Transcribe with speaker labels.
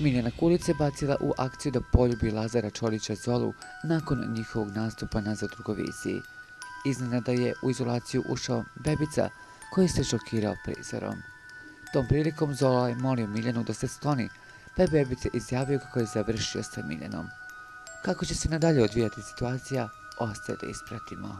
Speaker 1: Miljana Kulic se bacila u akciju da poljubi Lazara Čolića Zolu nakon njihovog nastupa na zadrugoviziji. Iznenada je u izolaciju ušao bebica koji se šokirao prizorom. Tom prilikom Zola je molio Miljanu da se skloni, pa je Bebica izjavio kako je završio sa Miljanom. Kako će se nadalje odvijati situacija, ostaje da ispratimo.